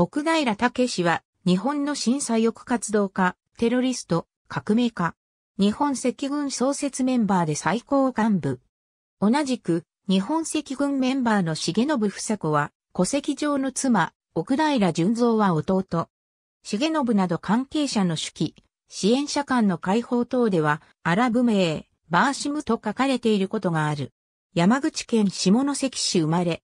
奥平武氏は日本の震災抑活動家、テロリスト、革命家。日本赤軍創設メンバーで最高幹部。同じく日本赤軍メンバーの重信房子は戸籍上の妻、奥平淳三は弟。重信など関係者の手記、支援者間の解放等では、アラブ名、バーシムと書かれていることがある。山口県下関市生まれ。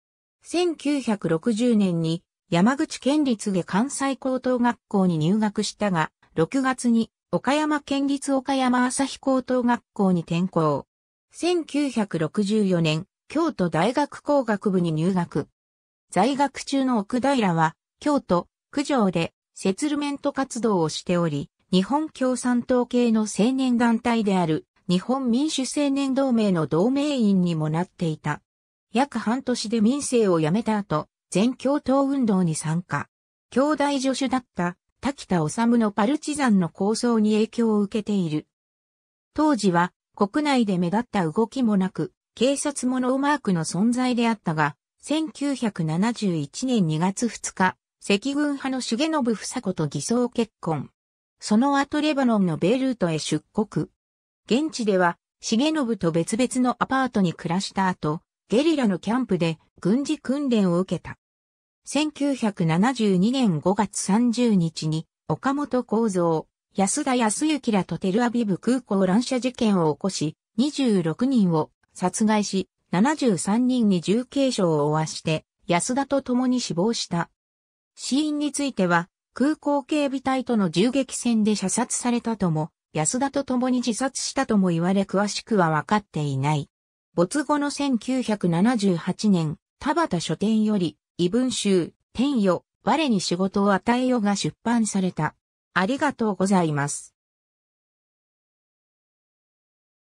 1960年に山口県立下関西高等学校に入学したが、6月に岡山県立岡山朝日高等学校に転校。1964年、京都大学工学部に入学。在学中の奥平は、京都、九条で、セツルメント活動をしており、日本共産党系の青年団体である、日本民主青年同盟の同盟員にもなっていた。約半年で民政を辞めた後、全共闘運動に参加。兄弟助手だった滝田治のパルチザンの構想に影響を受けている。当時は国内で目立った動きもなく、警察もノーマークの存在であったが、1971年2月2日、赤軍派の重信房子と偽装結婚。その後レバノンのベイルートへ出国。現地では、重信と別々のアパートに暮らした後、ゲリラのキャンプで軍事訓練を受けた。1972年5月30日に岡本幸三、安田康之らとテルアビブ空港乱射事件を起こし、26人を殺害し、73人に重軽傷を負わして、安田と共に死亡した。死因については、空港警備隊との銃撃戦で射殺されたとも、安田と共に自殺したとも言われ詳しくは分かっていない。没後の1978年、田畑書店より、異文集、天よ、我に仕事を与えよが出版された。ありがとうございます。